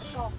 そ！